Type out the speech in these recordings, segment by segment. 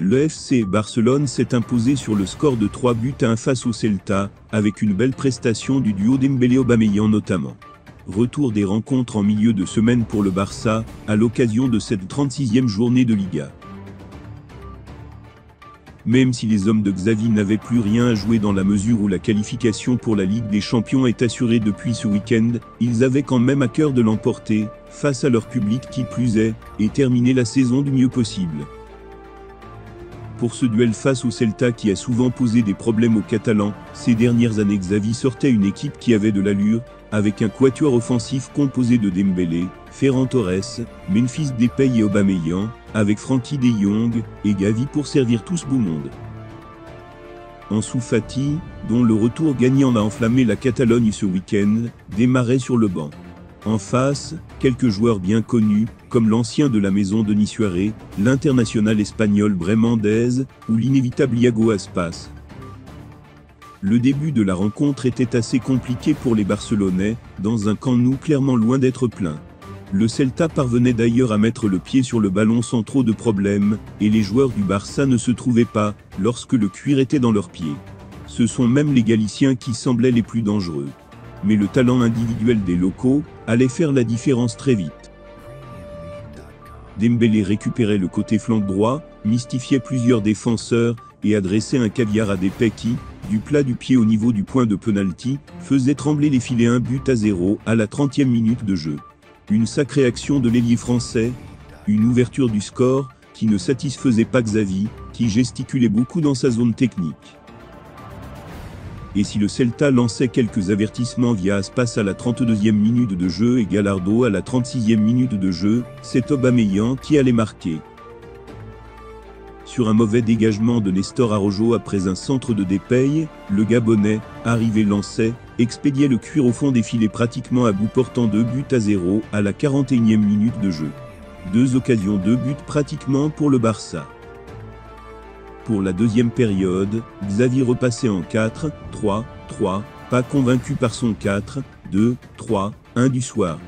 Le FC Barcelone s'est imposé sur le score de 3 buts à 1 face au Celta, avec une belle prestation du duo Dembélé-Aubameyang notamment. Retour des rencontres en milieu de semaine pour le Barça, à l'occasion de cette 36e journée de Liga. Même si les hommes de Xavi n'avaient plus rien à jouer dans la mesure où la qualification pour la Ligue des Champions est assurée depuis ce week-end, ils avaient quand même à cœur de l'emporter, face à leur public qui plus est, et terminer la saison du mieux possible. Pour ce duel face au Celta qui a souvent posé des problèmes aux Catalans, ces dernières années Xavi sortait une équipe qui avait de l'allure, avec un quatuor offensif composé de Dembélé, Ferran Torres, Memphis Depay et Aubameyang, avec Frankie de Jong et Gavi pour servir tout ce beau monde. Ansu Fati, dont le retour gagnant a enflammé la Catalogne ce week-end, démarrait sur le banc. En face, quelques joueurs bien connus, comme l'ancien de la maison Denis Suaré, l'international espagnol Bremandez, ou l'inévitable Iago Aspas. Le début de la rencontre était assez compliqué pour les Barcelonais, dans un camp nous clairement loin d'être plein. Le Celta parvenait d'ailleurs à mettre le pied sur le ballon sans trop de problèmes, et les joueurs du Barça ne se trouvaient pas, lorsque le cuir était dans leurs pieds. Ce sont même les Galiciens qui semblaient les plus dangereux mais le talent individuel des locaux allait faire la différence très vite. Dembélé récupérait le côté flanc droit, mystifiait plusieurs défenseurs et adressait un caviar à des qui, du plat du pied au niveau du point de penalty, faisait trembler les filets un but à zéro à la 30e minute de jeu. Une sacrée action de l'ailier français, une ouverture du score qui ne satisfaisait pas Xavi, qui gesticulait beaucoup dans sa zone technique et si le Celta lançait quelques avertissements via Aspas à la 32e minute de jeu et Gallardo à la 36e minute de jeu, c'est Aubameyang qui allait marquer. Sur un mauvais dégagement de Nestor Arojo après un centre de dépaye, le Gabonais, arrivé lancé, expédiait le cuir au fond des filets pratiquement à bout portant 2 buts à 0 à la 41e minute de jeu. Deux occasions de buts pratiquement pour le Barça. Pour la deuxième période, Xavier repassait en 4, 3, 3, pas convaincu par son 4, 2, 3, 1 du soir.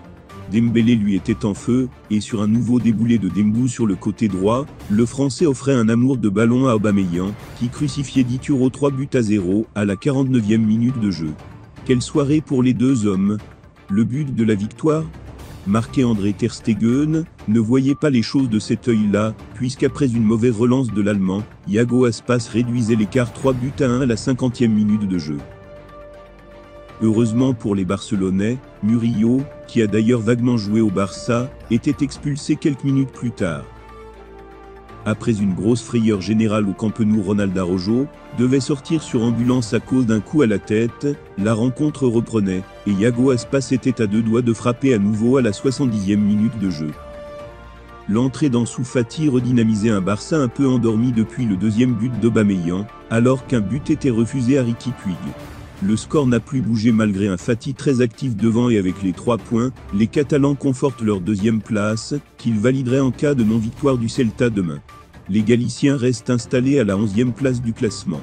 Dembélé lui était en feu, et sur un nouveau déboulé de Dembou sur le côté droit, le Français offrait un amour de ballon à Aubameyang, qui crucifiait Dituro 3 buts à 0 à la 49e minute de jeu. Quelle soirée pour les deux hommes Le but de la victoire marqué André Terstegen, ne voyait pas les choses de cet œil-là, puisqu'après une mauvaise relance de l'Allemand, Iago Aspas réduisait l'écart 3 buts à 1 à la 50e minute de jeu. Heureusement pour les Barcelonais, Murillo, qui a d'ailleurs vaguement joué au Barça, était expulsé quelques minutes plus tard. Après une grosse frayeur générale au Camp Nou Ronald Arrojo, devait sortir sur ambulance à cause d'un coup à la tête, la rencontre reprenait, et Yago Aspas était à deux doigts de frapper à nouveau à la 70e minute de jeu. L'entrée dans Soufati redynamisait un Barça un peu endormi depuis le deuxième but d'Aubameyang, alors qu'un but était refusé à Ricky Puig. Le score n'a plus bougé malgré un Fati très actif devant et avec les trois points, les Catalans confortent leur deuxième place, qu'ils valideraient en cas de non-victoire du Celta demain. Les Galiciens restent installés à la 11e place du classement.